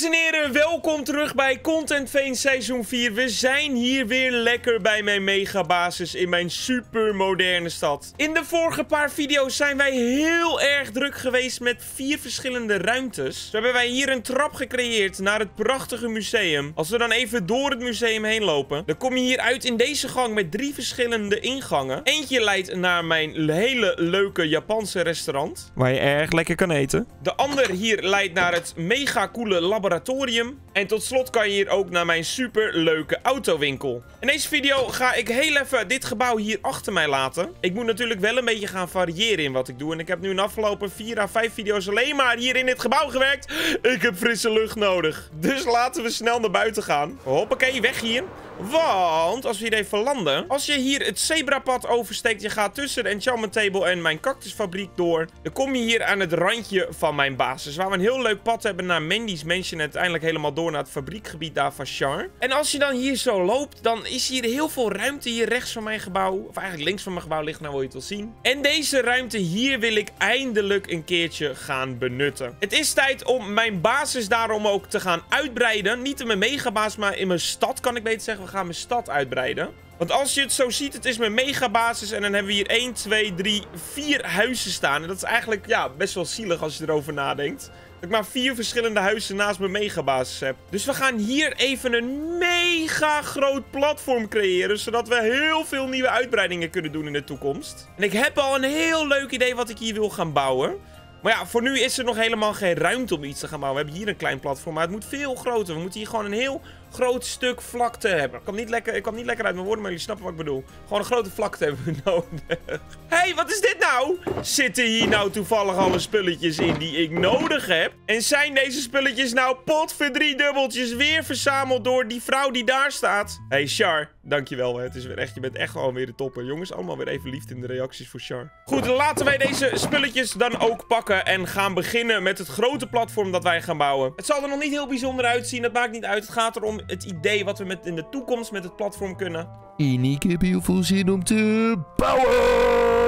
Dames en heren, welkom terug bij Content Vein seizoen 4. We zijn hier weer lekker bij mijn megabasis in mijn super moderne stad. In de vorige paar video's zijn wij heel erg druk geweest met vier verschillende ruimtes. Zo hebben wij hier een trap gecreëerd naar het prachtige museum. Als we dan even door het museum heen lopen, dan kom je hier uit in deze gang met drie verschillende ingangen. Eentje leidt naar mijn hele leuke Japanse restaurant, waar je erg lekker kan eten. De ander hier leidt naar het mega coole laboratorium. En tot slot kan je hier ook naar mijn super leuke autowinkel. In deze video ga ik heel even dit gebouw hier achter mij laten. Ik moet natuurlijk wel een beetje gaan variëren in wat ik doe. En ik heb nu de afgelopen 4 à 5 video's alleen maar hier in dit gebouw gewerkt. Ik heb frisse lucht nodig. Dus laten we snel naar buiten gaan. Hoppakee, weg hier. Want, als we hier even landen... Als je hier het zebrapad oversteekt... Je gaat tussen de enchantment table en mijn cactusfabriek door... Dan kom je hier aan het randje van mijn basis. Waar we een heel leuk pad hebben naar Mandy's Mansion... En uiteindelijk helemaal door naar het fabriekgebied daar van Char. En als je dan hier zo loopt... Dan is hier heel veel ruimte hier rechts van mijn gebouw. Of eigenlijk links van mijn gebouw ligt nou wil je het wel zien. En deze ruimte hier wil ik eindelijk een keertje gaan benutten. Het is tijd om mijn basis daarom ook te gaan uitbreiden. Niet in mijn megabasis, maar in mijn stad kan ik beter zeggen gaan mijn stad uitbreiden. Want als je het zo ziet, het is mijn megabasis. En dan hebben we hier 1, 2, 3, 4 huizen staan. En dat is eigenlijk ja, best wel zielig als je erover nadenkt. Dat ik maar vier verschillende huizen naast mijn megabasis heb. Dus we gaan hier even een mega groot platform creëren. Zodat we heel veel nieuwe uitbreidingen kunnen doen in de toekomst. En ik heb al een heel leuk idee wat ik hier wil gaan bouwen. Maar ja, voor nu is er nog helemaal geen ruimte om iets te gaan bouwen. We hebben hier een klein platform, maar het moet veel groter. We moeten hier gewoon een heel groot stuk vlakte hebben. Ik kwam niet lekker, ik kwam niet lekker uit mijn woorden, maar jullie snappen wat ik bedoel. Gewoon een grote vlakte hebben we nodig. Hé, hey, wat is dit nou? Zitten hier nou toevallig alle spulletjes in die ik nodig heb? En zijn deze spulletjes nou pot dubbeltjes weer verzameld door die vrouw die daar staat? Hé, hey, Char, dankjewel. Het is weer echt, je bent echt gewoon weer de topper. Jongens, allemaal weer even liefde in de reacties voor Char. Goed, laten wij deze spulletjes dan ook pakken en gaan beginnen met het grote platform dat wij gaan bouwen. Het zal er nog niet heel bijzonder uitzien, dat maakt niet uit. Het gaat erom het idee wat we met in de toekomst met het platform kunnen. En ik heb heel veel zin om te bouwen!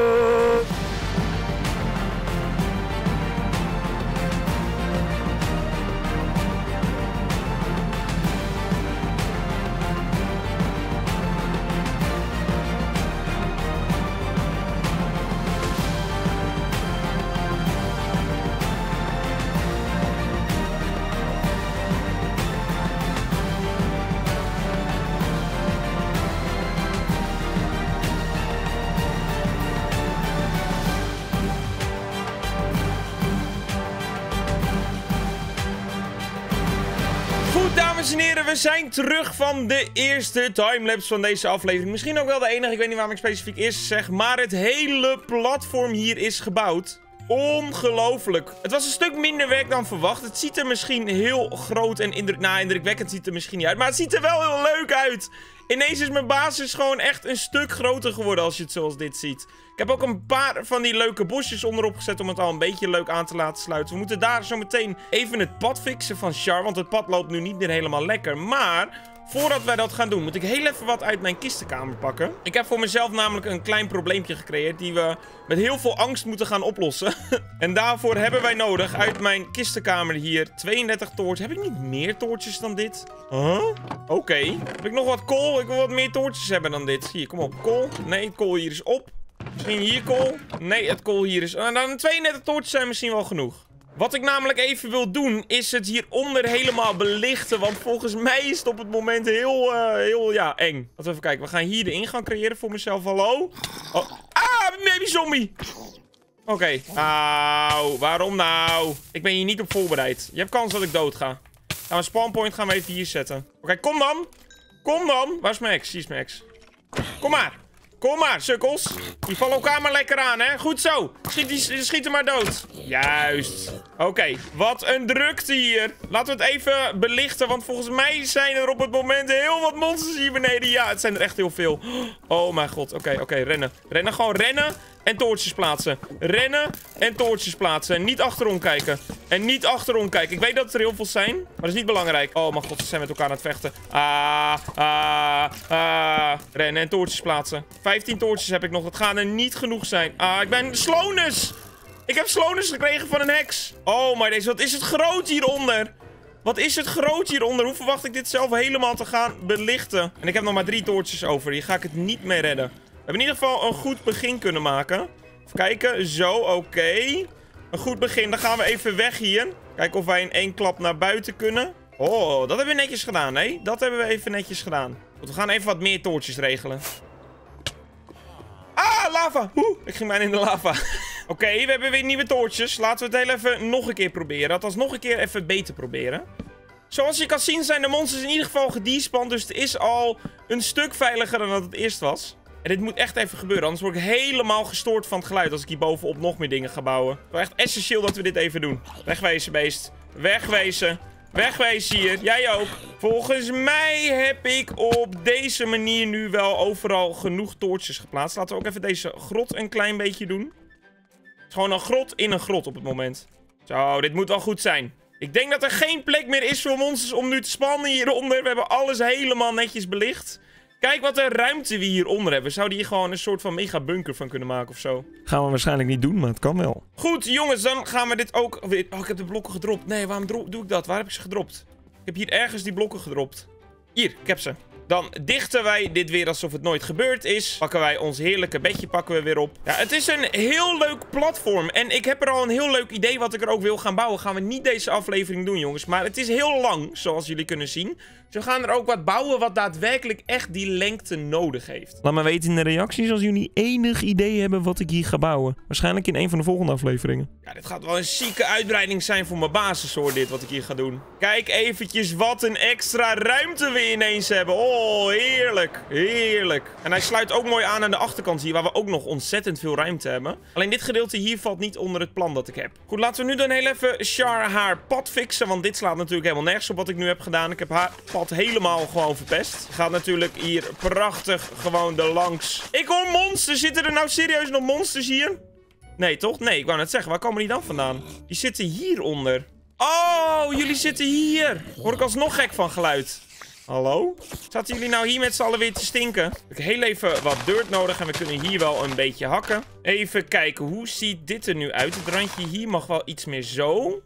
Dames en heren, we zijn terug van de eerste timelapse van deze aflevering. Misschien ook wel de enige, ik weet niet waarom ik specifiek eerst zeg. Maar het hele platform hier is gebouwd. Ongelooflijk. Het was een stuk minder werk dan verwacht. Het ziet er misschien heel groot en indruk... Indrukwekkend ziet er misschien niet uit. Maar het ziet er wel heel leuk uit. Ineens is mijn basis gewoon echt een stuk groter geworden als je het zoals dit ziet. Ik heb ook een paar van die leuke bosjes onderop gezet om het al een beetje leuk aan te laten sluiten. We moeten daar zo meteen even het pad fixen van Char, want het pad loopt nu niet meer helemaal lekker. Maar voordat wij dat gaan doen, moet ik heel even wat uit mijn kistenkamer pakken. Ik heb voor mezelf namelijk een klein probleempje gecreëerd die we met heel veel angst moeten gaan oplossen. en daarvoor hebben wij nodig uit mijn kistenkamer hier 32 toortjes. Heb ik niet meer toortjes dan dit? Huh? Oké. Heb ik nog wat kool? Ik wil wat meer toortjes hebben dan dit. Hier, kom op. Kool. Nee, kool hier is op. Misschien hier kool? Nee, het kool hier is... Uh, dan 32 toortjes zijn misschien wel genoeg. Wat ik namelijk even wil doen, is het hieronder helemaal belichten. Want volgens mij is het op het moment heel, uh, heel, ja, eng. Laten we even kijken. We gaan hier de ingang creëren voor mezelf. Hallo? Oh. Ah, baby zombie! Oké. Okay. Auw, waarom nou? Ik ben hier niet op voorbereid. Je hebt kans dat ik dood ga. Nou, een spawnpoint gaan we even hier zetten. Oké, kom dan. Kom dan. Waar is Max? Hier is Max. Kom maar. Kom maar, sukkels. Die vallen elkaar maar lekker aan, hè? Goed zo. Schiet, die, schiet er maar dood. Juist. Oké, wat een drukte hier. Laten we het even belichten, want volgens mij zijn er op het moment heel wat monsters hier beneden. Ja, het zijn er echt heel veel. Oh mijn god. Oké, oké, rennen. Rennen, gewoon rennen en toortjes plaatsen. Rennen en toortjes plaatsen. En niet achterom kijken. En niet achterom kijken. Ik weet dat er heel veel zijn, maar dat is niet belangrijk. Oh mijn god, ze zijn met elkaar aan het vechten. Ah, ah, ah. Rennen en toortjes plaatsen. 15 toortjes heb ik nog. Dat gaan er niet genoeg zijn. Ah, ik ben Slonus. Ik heb Slonus gekregen van een heks. Oh, maar deze, wat is het groot hieronder. Wat is het groot hieronder? Hoe verwacht ik dit zelf helemaal te gaan belichten? En ik heb nog maar drie toortjes over. Hier ga ik het niet mee redden. Hebben in ieder geval een goed begin kunnen maken. Even kijken. Zo, oké. Een goed begin. Dan gaan we even weg hier. Kijken of wij in één klap naar buiten kunnen. Oh, dat hebben we netjes gedaan, hè? Dat hebben we even netjes gedaan. Goed, we gaan even wat meer toortjes regelen. Ah, lava! Oeh, ik ging bijna in de lava. Oké, we hebben weer nieuwe toortjes. Laten we het heel even nog een keer proberen. Althans, nog een keer even beter proberen. Zoals je kan zien zijn de monsters in ieder geval gedespand. Dus het is al een stuk veiliger dan dat het eerst was. En dit moet echt even gebeuren. Anders word ik helemaal gestoord van het geluid als ik hier bovenop nog meer dingen ga bouwen. Het is echt essentieel dat we dit even doen. Wegwezen, beest. Wegwezen. Wegwezen hier. Jij ook. Volgens mij heb ik op deze manier nu wel overal genoeg toortjes geplaatst. Laten we ook even deze grot een klein beetje doen. Gewoon een grot in een grot op het moment. Zo, dit moet wel goed zijn. Ik denk dat er geen plek meer is voor monsters om nu te spannen hieronder. We hebben alles helemaal netjes belicht. Kijk wat een ruimte we hieronder hebben. Zouden hier gewoon een soort van mega bunker van kunnen maken of zo? Gaan we waarschijnlijk niet doen, maar het kan wel. Goed, jongens, dan gaan we dit ook weer... Oh, ik heb de blokken gedropt. Nee, waarom doe ik dat? Waar heb ik ze gedropt? Ik heb hier ergens die blokken gedropt. Hier, ik heb ze. Dan dichten wij dit weer alsof het nooit gebeurd is. Pakken wij ons heerlijke bedje pakken we weer op. Ja, het is een heel leuk platform. En ik heb er al een heel leuk idee wat ik er ook wil gaan bouwen. Gaan we niet deze aflevering doen, jongens. Maar het is heel lang, zoals jullie kunnen zien. We gaan er ook wat bouwen wat daadwerkelijk echt die lengte nodig heeft. Laat me weten in de reacties als jullie enig idee hebben wat ik hier ga bouwen. Waarschijnlijk in een van de volgende afleveringen. Ja, dit gaat wel een zieke uitbreiding zijn voor mijn basis hoor, dit wat ik hier ga doen. Kijk eventjes wat een extra ruimte we ineens hebben. Oh, heerlijk. Heerlijk. En hij sluit ook mooi aan aan de achterkant hier, waar we ook nog ontzettend veel ruimte hebben. Alleen dit gedeelte hier valt niet onder het plan dat ik heb. Goed, laten we nu dan heel even Char haar pad fixen, want dit slaat natuurlijk helemaal nergens op wat ik nu heb gedaan. Ik heb haar pad helemaal gewoon verpest. Gaat natuurlijk hier prachtig gewoon de langs. Ik hoor monsters. Zitten er nou serieus nog monsters hier? Nee, toch? Nee, ik wou net zeggen. Waar komen die dan vandaan? Die zitten hieronder. Oh, jullie zitten hier. Word ik alsnog gek van geluid. Hallo? Zaten jullie nou hier met z'n allen weer te stinken? Ik heb heel even wat dirt nodig en we kunnen hier wel een beetje hakken. Even kijken, hoe ziet dit er nu uit? Het randje hier mag wel iets meer zo.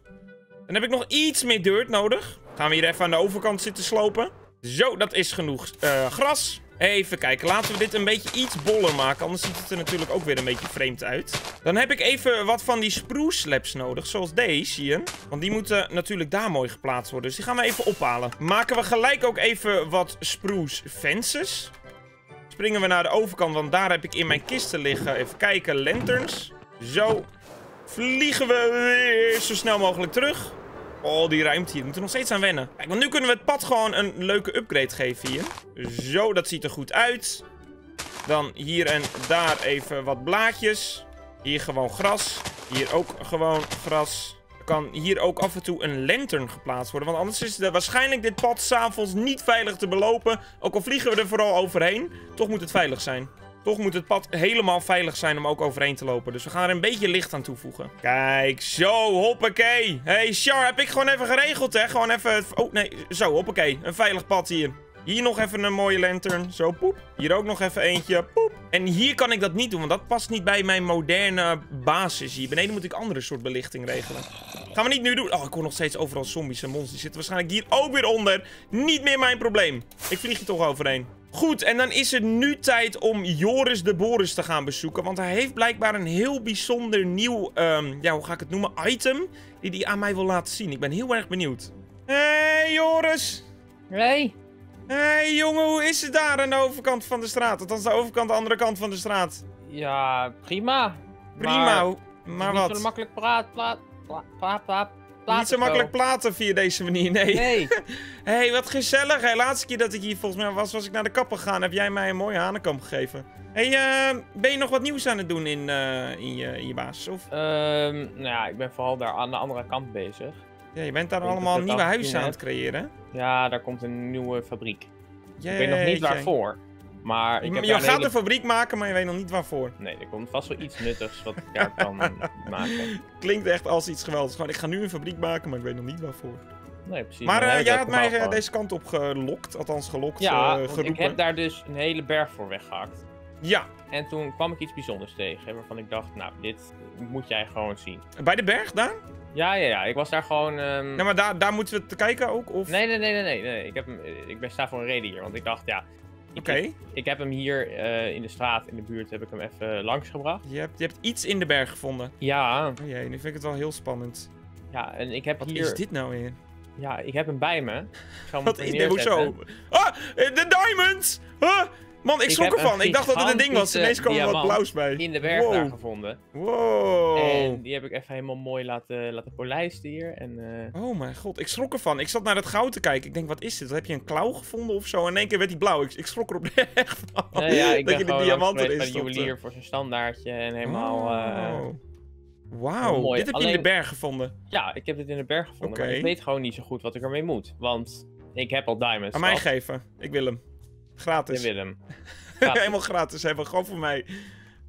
Dan heb ik nog iets meer dirt nodig. Gaan we hier even aan de overkant zitten slopen. Zo, dat is genoeg uh, gras. Even kijken, laten we dit een beetje iets boller maken. Anders ziet het er natuurlijk ook weer een beetje vreemd uit. Dan heb ik even wat van die spruce slabs nodig. Zoals deze hier. Want die moeten natuurlijk daar mooi geplaatst worden. Dus die gaan we even ophalen. Maken we gelijk ook even wat spruce fences. Springen we naar de overkant, want daar heb ik in mijn kisten liggen. Even kijken, lanterns. Zo. Vliegen we weer zo snel mogelijk terug. Oh, die ruimte hier. We moeten nog steeds aan wennen. Kijk, want nu kunnen we het pad gewoon een leuke upgrade geven hier. Zo, dat ziet er goed uit. Dan hier en daar even wat blaadjes. Hier gewoon gras. Hier ook gewoon gras. Er kan hier ook af en toe een lantern geplaatst worden. Want anders is het waarschijnlijk dit pad s'avonds niet veilig te belopen. Ook al vliegen we er vooral overheen. Toch moet het veilig zijn. Toch moet het pad helemaal veilig zijn om ook overheen te lopen. Dus we gaan er een beetje licht aan toevoegen. Kijk, zo, hoppakee. hey, Char, heb ik gewoon even geregeld, hè. Gewoon even... Oh, nee, zo, hoppakee. Een veilig pad hier. Hier nog even een mooie lantern. Zo, poep. Hier ook nog even eentje. Poep. En hier kan ik dat niet doen, want dat past niet bij mijn moderne basis. Hier beneden moet ik andere soort belichting regelen. Gaan we niet nu doen. Oh, ik hoor nog steeds overal zombies en monsters. Die zitten waarschijnlijk hier ook weer onder. Niet meer mijn probleem. Ik vlieg je toch overheen. Goed, en dan is het nu tijd om Joris de Boris te gaan bezoeken. Want hij heeft blijkbaar een heel bijzonder nieuw, um, ja, hoe ga ik het noemen, item. Die hij aan mij wil laten zien. Ik ben heel erg benieuwd. hey, Joris. Hey. hey, jongen, hoe is het daar aan de overkant van de straat? Althans, de overkant, de andere kant van de straat. Ja, prima. Prima, maar, maar wat? Niet zo makkelijk praat, praat, praat, praat, niet zo makkelijk platen via deze manier, nee. Nee. hey, wat gezellig. Hey, laatste keer dat ik hier volgens mij was, was ik naar de kapper gegaan. Heb jij mij een mooie hanenkamp gegeven. hey, uh, ben je nog wat nieuws aan het doen in, uh, in, je, in je basis? Of? Um, nou ja, ik ben vooral daar aan de andere kant bezig. Ja, je bent daar allemaal nieuwe huizen aan het creëren. Ja, daar komt een nieuwe fabriek. Ik weet nog niet waarvoor. Maar ik heb je gaat een fabriek maken, maar je weet nog niet waarvoor. Nee, er komt vast wel iets nuttigs wat ik daar kan maken. Klinkt echt als iets geweldigs. Gewoon, ik ga nu een fabriek maken, maar ik weet nog niet waarvoor. Nee, precies. Maar uh, jij had mij uh, deze kant op gelokt, althans gelokt, ja, uh, geroepen. ik heb daar dus een hele berg voor weggehakt. Ja. En toen kwam ik iets bijzonders tegen, waarvan ik dacht, nou, dit moet jij gewoon zien. Bij de berg daar? Ja, ja, ja. Ik was daar gewoon... Nou, maar daar, daar moeten we te kijken ook? Of... Nee, nee, nee, nee, nee. nee. Ik, heb ik ben sta voor een reden hier. Want ik dacht, ja... Oké. ik, ik heb hem hier eh, in de straat, in de buurt, heb ik hem even langs gebracht. Je, hebt, je hebt iets in de berg gevonden. Ja, Oh jee, nu vind ik het wel heel spannend. ja. En ik heb Wat hier... is dit nou weer? Ja, ik heb hem bij me. Ik zal hem Wat is dit? Hoezo? Ah, eh, de diamonds! Huh? Man, ik Ik schrok ervan. een Ik dacht dat het een ding was. Ineens kwam er wat blauws bij. In de berg daar Wow. gevonden. Wow. En die heb ik even helemaal mooi laten, laten polijsten hier. En eh, Oh mijn god, ik schrok ervan. Ik zat naar het goud te kijken. Ik denk, wat is dit? Heb je een klauw gevonden of zo? En in één keer werd die blauw. Ik, ik schrok er oprecht van. nee, ja, ik dat je de gewoon diamant erin de stopte. juwelier voor zijn standaardje. En helemaal... eh, Oh. Wauw, mooi. dit heb je in de Alleen- berg gevonden. ja, ik heb dit in de berg gevonden. Maar ik weet gewoon niet zo goed wat ik ermee moet. Want ik heb al diamonds. Aan mij gehad. geven. Ik wil hem. Gratis. wil hem. Helemaal gratis hebben. Gewoon voor mij.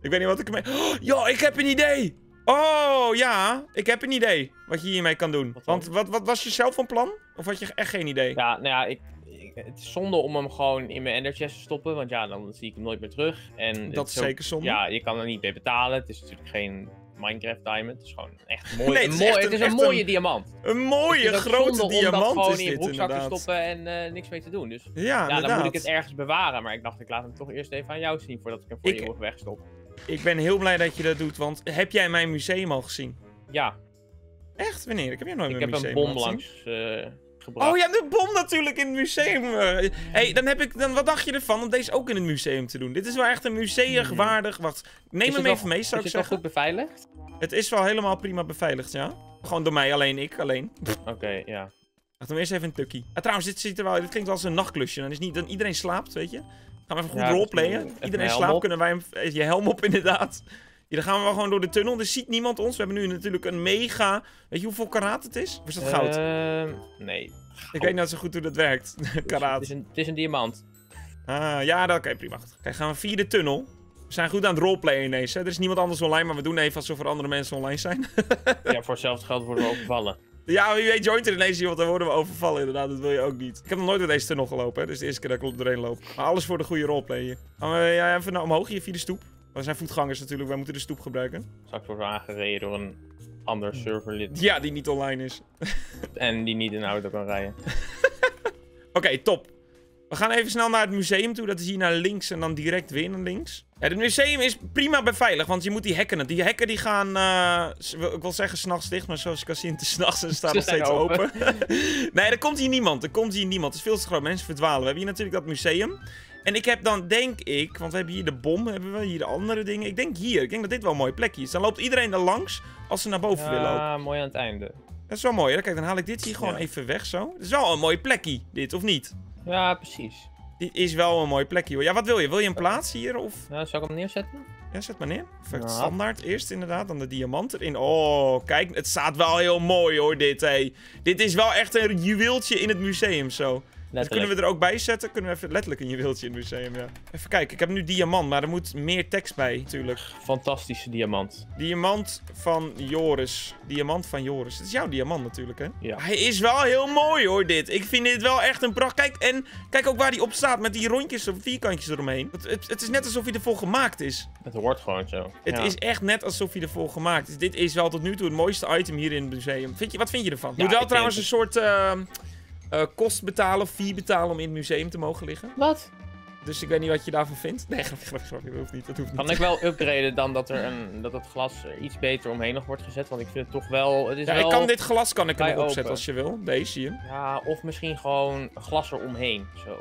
Ik weet niet wat ik ermee... Oh, ja, ik heb een idee. Oh, ja. Ik heb een idee. Wat je hiermee kan doen. Wat? Want wat, wat was je zelf van plan? Of had je echt geen idee? Ja, nou ja, ik, ik- het is zonde om hem gewoon in mijn ender chest te stoppen. Want ja, dan zie ik hem nooit meer terug. En dat is ook- zeker zonde. Ja, je kan er niet mee betalen. Het is natuurlijk geen Minecraft diamond. Het is gewoon echt mooi. Nee, een het is mooi het een- is een mooie een- diamant. Een mooie, grote diamant gewoon is in je dit broekzak te stoppen en eh, niks mee te doen. Dus Ja, ja, inderdaad. dan moet ik het ergens bewaren. Maar ik dacht, ik laat hem toch eerst even aan jou zien voordat ik hem voor Ik- eeuwig wegstop. Ik ben heel blij dat je dat doet, want heb jij mijn museum al gezien? Ja, Echt? Wanneer? Ik heb je nooit ik mijn heb een museum bom laten zien. langs eh, gebracht. Oh ja, de bom natuurlijk in het museum. eh. hey, dan heb ik dan wat dacht je ervan om deze ook in het museum te doen? Dit is wel echt een museumwaardig. Wacht, neem Is hem wel- even mee, zou is ik het wel zeggen. goed beveiligd? Het is wel helemaal prima beveiligd, ja. Gewoon door mij, alleen ik, alleen. Oké, ja. Wacht, dan eerst even een tukkie. Ah, trouwens, dit, ziet er wel, dit klinkt als een nachtklusje. Dan is niet, dan iedereen slaapt, weet je. Gaan we even goed Ja, roleplayen. Iedereen slaapt, kunnen wij hem... Je helm op, inderdaad. Ja, dan gaan we wel gewoon door de tunnel. Er ziet niemand ons. We hebben nu natuurlijk een mega... Weet je hoeveel karaat het is? Of is dat goud? Ehm, nee. ik weet net zo goed hoe dat werkt. Het karaat. is, een, het is een diamant. Ah, ja, dat oké, prima. Kijk, gaan we via de tunnel. We zijn goed aan het roleplayen ineens. Hè? Er is niemand anders online, maar we doen even alsof er andere mensen online zijn. ja, voor hetzelfde geld worden we overvallen. ja, wie weet joint er ineens iemand, dan worden we overvallen inderdaad. Dat wil je ook niet. Ik heb nog nooit door deze tunnel gelopen, hè. Dit is de eerste keer dat ik doorheen loop. Maar alles voor de goede roleplay hier. Gaan we ja, even naar omhoog hier via de stoep. We zijn voetgangers natuurlijk, wij moeten de stoep gebruiken. Straks worden we aangereden door een ander serverlid. Ja, die niet online is. En die niet in een auto kan rijden. Oké, top. We gaan even snel naar het museum toe. Dat is hier naar links en dan direct weer naar links. Ja, het museum is prima beveiligd, want je moet die hacken. Die hacken die gaan, eh, ik wil zeggen s'nachts dicht, maar zoals ik kan zien, het is s'nachts en ze staan Ze nog steeds open. open. nee, er komt hier niemand. Er komt hier niemand. Het is veel te groot. Mensen verdwalen. We hebben hier natuurlijk dat museum. En ik heb dan, denk ik, want we hebben hier de bom, hebben we hier de andere dingen. Ik denk hier. Ik denk dat dit wel een mooi plekje is. Dan loopt iedereen er langs als ze naar boven willen lopen. Ja, mooi aan het einde. Dat is wel mooi. Hè? Kijk, dan haal ik dit hier gewoon Ja. even weg zo. Het is wel een mooi plekje, dit, of niet? Ja, precies. Dit is wel een mooi plekje hoor. Ja, wat wil je? Wil je een plaats hier? Of... Nou, zal ik hem neerzetten? Ja, zet maar neer. Perfect. Ja. Standaard eerst inderdaad, dan de diamant erin. Oh, kijk, het staat wel heel mooi hoor, dit. Hey. Dit is wel echt een juweeltje in het museum zo. Dat kunnen we er ook bij zetten. Kunnen we even letterlijk een juweeltje in het museum, ja. Even kijken, ik heb nu diamant, maar er moet meer tekst bij, natuurlijk. Fantastische diamant. Diamant van Joris. Diamant van Joris. Het is jouw diamant natuurlijk, hè? Ja. Hij is wel heel mooi hoor, dit. Ik vind dit wel echt een pracht. Kijk, en kijk ook waar hij op staat met die rondjes of vierkantjes eromheen. Het, het, het is net alsof hij ervoor gemaakt is. Het hoort gewoon zo. Het Ja. is echt net alsof hij ervoor gemaakt is. Dit is wel tot nu toe het mooiste item hier in het museum. Vind je, wat vind je ervan? Ja, Moet wel trouwens een soort eh, eh, kost betalen of fee betalen om in het museum te mogen liggen. Wat? Dus ik weet niet wat je daarvan vindt. Nee, grapje, grapje, grapje. Dat hoeft niet. Dat hoeft niet. Kan ik wel upgraden dan dat, er een, dat het glas er iets beter omheen nog wordt gezet? Want ik vind het toch wel... Het is Ja, wel... ik kan dit glas kan ik er nog opzetten als je wil. Deze zie je. Ja, of misschien gewoon glas eromheen. Zo.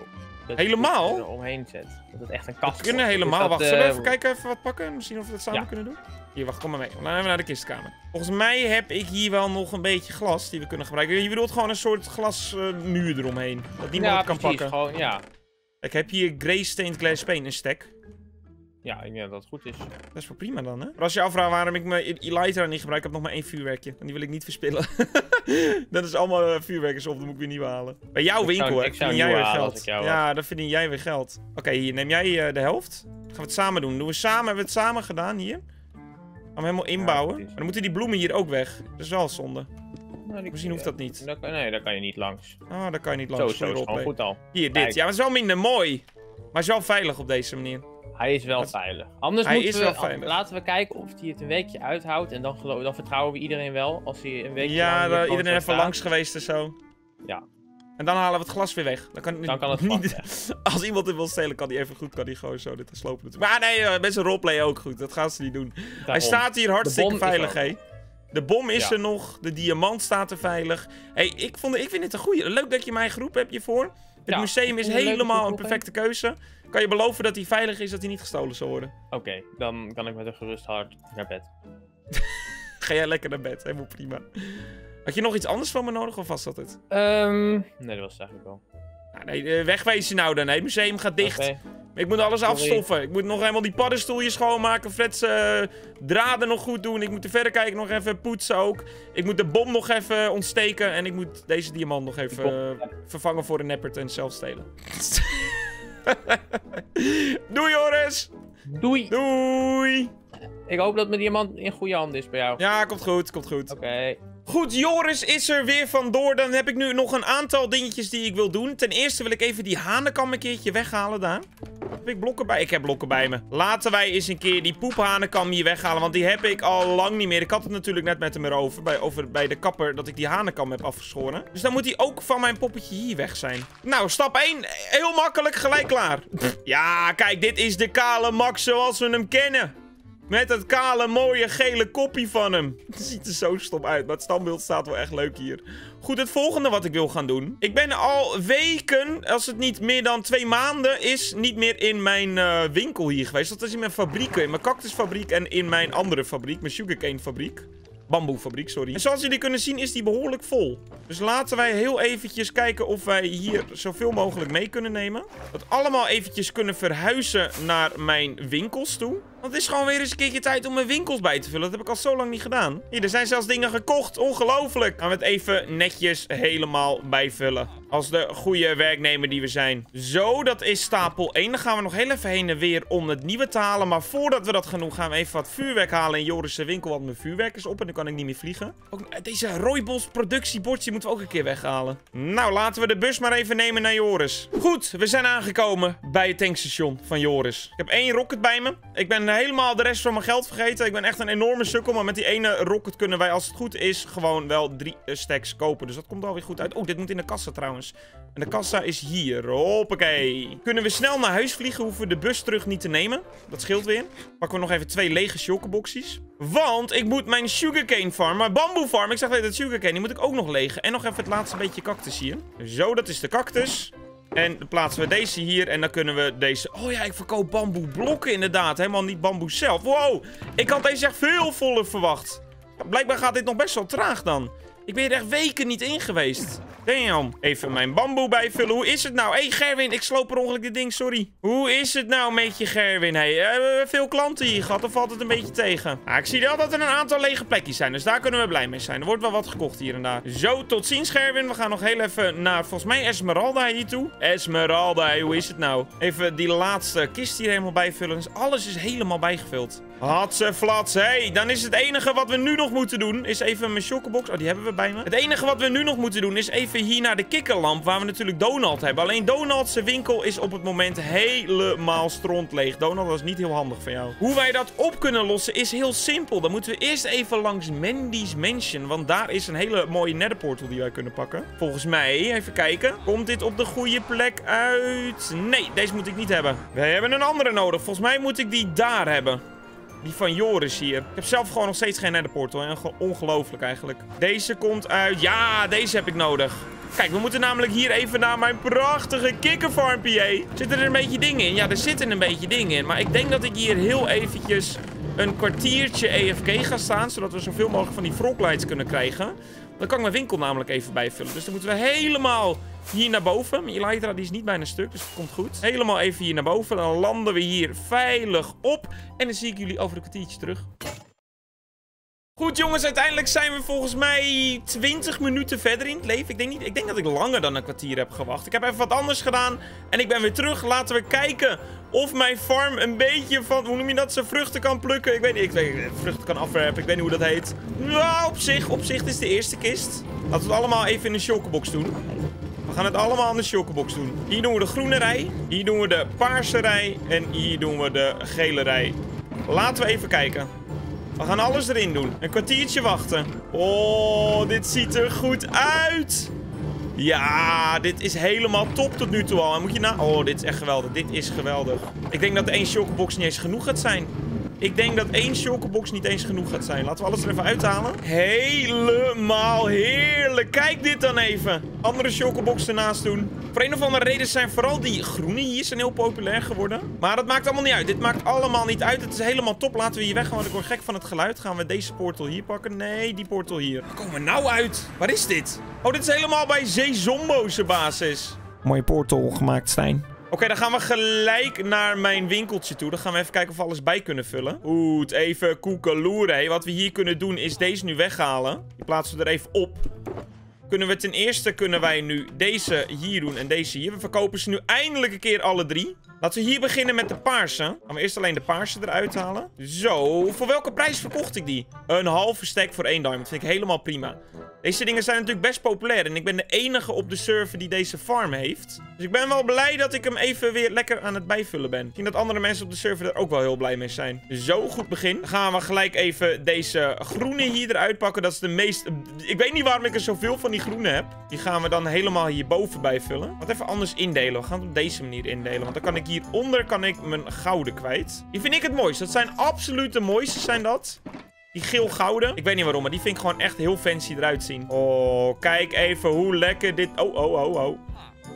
Dat Helemaal? je er omheen zet. Dat het echt een kast We kunnen helemaal. Dus dat, wacht, zullen we even kijken, even wat pakken? Misschien of we dat samen Ja. kunnen doen? Hier, wacht, kom maar mee. Gaan we naar de kistkamer. Volgens mij heb ik hier wel nog een beetje glas die we kunnen gebruiken. Je bedoelt gewoon een soort glasmuur eromheen. Dat niemand ja, het kan precies. pakken. Gewoon, ja. Ik heb hier Grey Stained Glass Paint, een stack. Ja, ik denk dat dat goed is. Dat is wel prima dan, hè? Maar als je afvraagt waarom ik mijn Elytra niet gebruik, ik heb nog maar één vuurwerkje. En die wil ik niet verspillen. dat is allemaal eh, vuurwerkers op, dan moet ik weer nieuwe halen. Bij jouw Ik winkel, hè? ik zou Verdien jij weer geld. ja, dan verdien jij weer geld. Oké, hier, neem jij eh, de helft. Gaan we het samen doen. Doen we samen, hebben we het samen gedaan hier? Gaan we helemaal inbouwen. maar dan moeten die bloemen hier ook weg. Dat is wel zonde. Nou, Misschien hoeft dat niet. kan- nee, daar kan je niet langs. Ah, daar kan je niet langs. Zo, zo is gewoon goed al. Hier, dit. Kijk. Ja, maar het is wel minder mooi. Maar het is wel veilig op deze manier. Hij is wel veilig. Anders Hij moeten is we, wel veilig. laten we kijken of hij het een weekje uithoudt. En dan, dan vertrouwen we iedereen wel. Als hij een weekje lang Ja, iedereen even staat. langs geweest en zo. Ja. En dan halen we het glas weer weg. Dan kan, Dan kan het niet. vast, Als iemand het wil stelen, kan hij even goed kan hij gewoon zo dit slopen. natuurlijk. Maar nee, eh, met zijn roleplay ook goed. Dat gaan ze niet doen. Hij staat hier hartstikke veilig, hé. De bom is Ja. er nog. De diamant staat er veilig. hey, ik, vond, ik vind het een goeie. Leuk dat je mij geroepen hebt hiervoor. Het Ja, museum is helemaal een perfecte keuze. Kan je beloven dat hij veilig is, dat hij niet gestolen zal worden? Oké, dan kan ik met een gerust hart naar bed. Ga jij lekker naar bed, helemaal prima. Had je nog iets anders van me nodig of was dat het? Ehm, nee, dat was het eigenlijk wel. Nou, nee, eh, wegwezen nou dan. Nee, het museum gaat dicht. Ik moet alles Sorry. afstoffen. Ik moet nog helemaal die paddenstoeljes schoonmaken. Fred's eh, draden nog goed doen. Ik moet de verrekijker nog even poetsen ook. Ik moet de bom nog even ontsteken. En ik moet deze diamant nog even eh, vervangen voor een neppert en zelf stelen. Doei Joris! Doei! Doei! Ik hoop dat mijn diamant in goede handen is bij jou. Ja, komt goed, komt goed. Oké. Goed, Joris is er weer vandoor. Dan heb ik nu nog een aantal dingetjes die ik wil doen. Ten eerste wil ik even die hanenkam een keertje weghalen daar. Heb ik blokken bij? Ik heb blokken bij me. Laten wij eens een keer die poephanenkam hier weghalen. Want die heb ik al lang niet meer. Ik had het natuurlijk net met hem erover. Bij, over, bij de kapper dat ik die hanenkam heb afgeschoren. Dus dan moet die ook van mijn poppetje hier weg zijn. Nou, stap 1. Heel makkelijk, gelijk klaar. Ja, kijk, dit is de kale Max zoals we hem kennen. Met dat kale, mooie, gele koppie van hem. Het ziet er zo stom uit, maar het standbeeld staat wel echt leuk hier. Goed, het volgende wat ik wil gaan doen. Ik ben al weken, als het niet meer dan twee maanden is, niet meer in mijn eh, winkel hier geweest. Dat is in mijn fabrieken, in mijn cactusfabriek en in mijn andere fabriek, mijn sugarcane fabriek. Bamboefabriek, sorry. En zoals jullie kunnen zien is die behoorlijk vol. Dus laten wij heel eventjes kijken of wij hier zoveel mogelijk mee kunnen nemen. Dat allemaal eventjes kunnen verhuizen naar mijn winkels toe. Want het is gewoon weer eens een keertje tijd om mijn winkels bij te vullen. Dat heb ik al zo lang niet gedaan. Hier, er zijn zelfs dingen gekocht. Ongelooflijk. Gaan we het even netjes helemaal bijvullen. Als de goede werknemer die we zijn. Zo, dat is stapel 1. Dan gaan we nog heel even heen en weer om het nieuwe te halen. Maar voordat we dat gaan doen, gaan we even wat vuurwerk halen in Joris' winkel. Want mijn vuurwerk is op en dan kan ik niet meer vliegen. Ook eh, deze Rooibos productiebordje moeten we ook een keer weghalen. Nou, laten we de bus maar even nemen naar Joris. Goed, we zijn aangekomen bij het tankstation van Joris. Ik heb één rocket bij me. Ik ben helemaal de rest van mijn geld vergeten. Ik ben echt een enorme sukkel. Maar met die ene rocket kunnen wij, als het goed is, gewoon wel drie eh, stacks kopen. Dus dat komt alweer goed uit. Oh, dit moet in de kassa trouwens. En de kassa is hier. Hoppakee. Kunnen we snel naar huis vliegen? Hoeven we de bus terug niet te nemen. Dat scheelt weer. Pakken we nog even twee lege chocoboxies. Want ik moet mijn sugarcane farm, mijn bamboe farm. Ik zeg net het sugarcane, die moet ik ook nog legen. En nog even het laatste beetje cactus hier. Zo, dat is de cactus. En dan plaatsen we deze hier en dan kunnen we deze... Oh ja, ik verkoop bamboeblokken inderdaad. Helemaal niet bamboe zelf. Wow, ik had deze echt veel voller verwacht. Blijkbaar gaat dit nog best wel traag dan. Ik ben er echt weken niet in geweest. Damn. Even mijn bamboe bijvullen. Hoe is het nou? Hé, hey, Gerwin, ik sloop per ongeluk dit ding, sorry. Hoe is het nou met je, Gerwin? Hey, hebben we veel klanten hier gehad of valt het een beetje tegen? Ah, ik zie wel dat er een aantal lege plekjes zijn, dus daar kunnen we blij mee zijn. Er wordt wel wat gekocht hier en daar. Zo, tot ziens, Gerwin. We gaan nog heel even naar, volgens mij, Esmeralda hier toe. Esmeralda, hoe is het nou? Even die laatste kist hier helemaal bijvullen. Dus alles is helemaal bijgevuld. Hatse flats. Hey, dan is het enige wat we nu nog moeten doen, is even mijn chocobox. Oh, die hebben we bij me. Het enige wat we nu nog moeten doen, is even hier naar de kikkerlamp, waar we natuurlijk Donald hebben. Alleen Donald's winkel is op het moment helemaal strontleeg. Donald, dat is niet heel handig van jou. Hoe wij dat op kunnen lossen is heel simpel. Dan moeten we eerst even langs Mandy's Mansion, want daar is een hele mooie netherportal die wij kunnen pakken. Volgens mij, even kijken. Komt dit op de goede plek uit? Nee, deze moet ik niet hebben. We hebben een andere nodig. Volgens mij moet ik die daar hebben. Die van Joris hier. Ik heb zelf gewoon nog steeds geen netherportal. En ongelooflijk eigenlijk. Deze komt uit... Ja, deze heb ik nodig. Kijk, we moeten namelijk hier even naar mijn prachtige kikkerfarmpje. hé. Zitten er een beetje dingen in? Ja, er zitten een beetje dingen in. Maar ik denk dat ik hier heel eventjes een kwartiertje EFK ga staan. Zodat we zoveel mogelijk van die froglights kunnen krijgen. Dan kan ik mijn winkel namelijk even bijvullen. Dus dan moeten we helemaal hier naar boven. Mijn Elytra die is niet bijna stuk, dus dat komt goed. Helemaal even hier naar boven. Dan landen we hier veilig op. En dan zie ik jullie over een kwartiertje terug. Goed jongens, uiteindelijk zijn we volgens mij 20 minuten verder in het leven. Ik denk, niet, ik denk dat ik langer dan een kwartier heb gewacht. Ik heb even wat anders gedaan en ik ben weer terug. Laten we kijken of mijn farm een beetje van, hoe noem je dat, zijn vruchten kan plukken. Ik weet niet, ik weet, vruchten kan afwerpen, ik weet niet hoe dat heet. Nou, op zich, op zich, is de eerste kist. Laten we het allemaal even in een chocobox doen. We gaan het allemaal aan de chocobox doen. Hier doen we de groene rij. Hier doen we de paarse rij. En hier doen we de gele rij. Laten we even kijken. We gaan alles erin doen. Een kwartiertje wachten. Oh, dit ziet er goed uit. Ja, dit is helemaal top tot nu toe al. En moet je na... Oh, dit is echt geweldig. Dit is geweldig. Ik denk dat één chocobox niet eens genoeg gaat zijn. Ik denk dat één chocobox niet eens genoeg gaat zijn. Laten we alles er even uithalen. Helemaal heerlijk. Kijk dit dan even. Andere chocobox ernaast doen. Voor een of andere reden zijn vooral die groene hier zijn heel populair geworden. Maar dat maakt allemaal niet uit. Dit maakt allemaal niet uit. Het is helemaal top. Laten we hier weg gaan, ik word gek van het geluid. Gaan we deze portal hier pakken? Nee, die portal hier. Waar komen we nou uit? Waar is dit? Oh, dit is helemaal bij Zeezombo's basis. Mooie portal gemaakt, Stijn. Oké, dan gaan we gelijk naar mijn winkeltje toe. Dan gaan we even kijken of we alles bij kunnen vullen. Goed, even koekeloeren. Wat we hier kunnen doen is deze nu weghalen. Die plaatsen we er even op. Kunnen we ten eerste kunnen wij nu deze hier doen en deze hier. We verkopen ze nu eindelijk een keer alle drie. Laten we hier beginnen met de paarse. Gaan we eerst alleen de paarse eruit halen. Zo, voor welke prijs verkocht ik die? Een halve stack voor één diamond. Vind ik helemaal prima. Deze dingen zijn natuurlijk best populair. En ik ben de enige op de server die deze farm heeft. Dus ik ben wel blij dat ik hem even weer lekker aan het bijvullen ben. Denk dat andere mensen op de server er ook wel heel blij mee zijn. Zo, goed begin. Dan gaan we gelijk even deze groene hier eruit pakken. Dat is de meest... Ik weet niet waarom ik er zoveel van die groene heb. Die gaan we dan helemaal hierboven bijvullen. Wat even anders indelen. We gaan het op deze manier indelen. Want dan kan ik hieronder kan ik mijn gouden kwijt. Die vind ik het mooiste. Dat zijn absoluut de mooiste, zijn dat. Die geel-gouden. Ik weet niet waarom, maar die vind ik gewoon echt heel fancy eruit zien. Oh, kijk even hoe lekker dit... Oh, oh, oh, oh.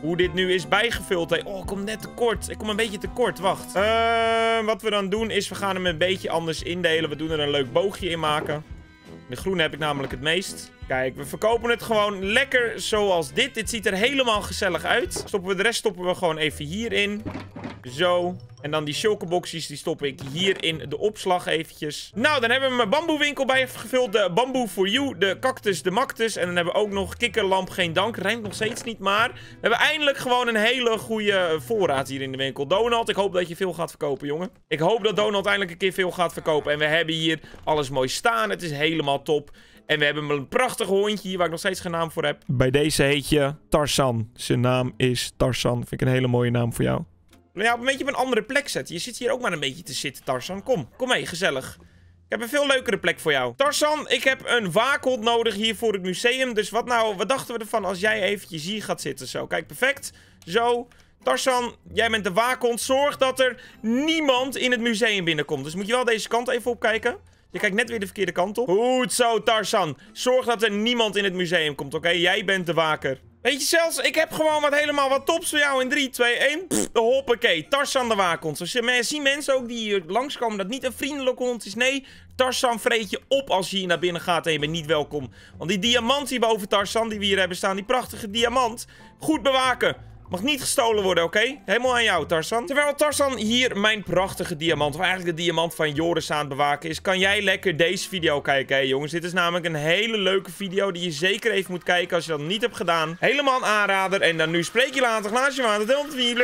Hoe dit nu is bijgevuld. Hè. Oh, ik kom net tekort. Ik kom een beetje tekort. Wacht. Uh, wat we dan doen is we gaan hem een beetje anders indelen. We doen er een leuk boogje in maken. De groene heb ik namelijk het meest. Kijk, we verkopen het gewoon lekker zoals dit. Dit ziet er helemaal gezellig uit. Stoppen we de rest stoppen we gewoon even hierin. Zo. En dan die chocoboxjes, die stop ik hier in de opslag eventjes. Nou, dan hebben we mijn bamboewinkel bijgevuld. De bamboe for you, de cactus, de mactus. En dan hebben we ook nog kikkerlamp, geen dank. Rijmt nog steeds niet, maar we hebben eindelijk gewoon een hele goede voorraad hier in de winkel. Donald, ik hoop dat je veel gaat verkopen, jongen. Ik hoop dat Donald eindelijk een keer veel gaat verkopen. En we hebben hier alles mooi staan. Het is helemaal top. En we hebben een prachtig hondje hier waar ik nog steeds geen naam voor heb. Bij deze heet je Tarzan. Zijn naam is Tarzan. Vind ik een hele mooie naam voor jou. Nou ja, op een beetje op een andere plek zetten. Je zit hier ook maar een beetje te zitten, Tarzan. Kom, kom mee, gezellig. Ik heb een veel leukere plek voor jou. Tarzan, ik heb een waakhond nodig hier voor het museum. Dus wat nou, wat dachten we ervan als jij eventjes hier gaat zitten? Zo, kijk, perfect. Zo. Tarzan, jij bent de waakhond. Zorg dat er niemand in het museum binnenkomt. Dus moet je wel deze kant even opkijken. Je kijkt net weer de verkeerde kant op. Goed zo, Tarzan. Zorg dat er niemand in het museum komt, oké? Jij bent de waker. Weet je zelfs, ik heb gewoon wat helemaal wat tops voor jou in 3, 2, 1. Pff, hoppakee, Tarzan de waakhond. Zo zien mensen ook die hier langskomen dat niet een vriendelijke hond is. Nee, Tarzan vreet je op als je hier naar binnen gaat en je bent niet welkom. Want die diamant hier boven Tarzan, die we hier hebben staan, die prachtige diamant, goed bewaken. Mag niet gestolen worden, oké? Helemaal aan jou, Tarzan. Terwijl Tarzan hier mijn prachtige diamant, of eigenlijk de diamant van Joris aan het bewaken is, kan jij lekker deze video kijken, hè jongens. Dit is namelijk een hele leuke video die je zeker even moet kijken als je dat niet hebt gedaan. Helemaal aanrader. En dan nu spreek je later, glaasje water, telt vier,